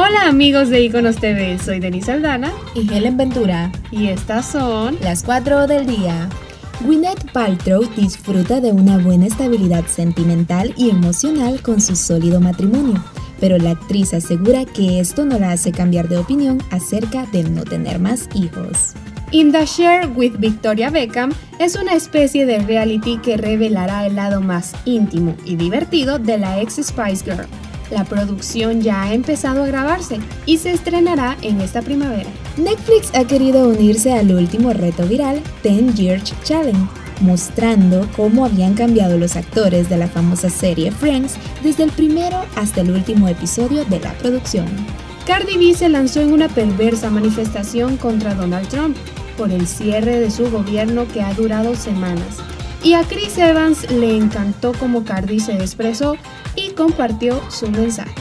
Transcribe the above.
Hola amigos de Iconos TV, soy Denise Aldana y Helen Ventura y estas son las 4 del día. Gwyneth Paltrow disfruta de una buena estabilidad sentimental y emocional con su sólido matrimonio, pero la actriz asegura que esto no la hace cambiar de opinión acerca de no tener más hijos. In the Share with Victoria Beckham es una especie de reality que revelará el lado más íntimo y divertido de la ex Spice Girl. La producción ya ha empezado a grabarse y se estrenará en esta primavera. Netflix ha querido unirse al último reto viral 10 Years Challenge, mostrando cómo habían cambiado los actores de la famosa serie Friends desde el primero hasta el último episodio de la producción. Cardi B se lanzó en una perversa manifestación contra Donald Trump por el cierre de su gobierno que ha durado semanas. Y a Chris Evans le encantó como Cardi se expresó y compartió su mensaje.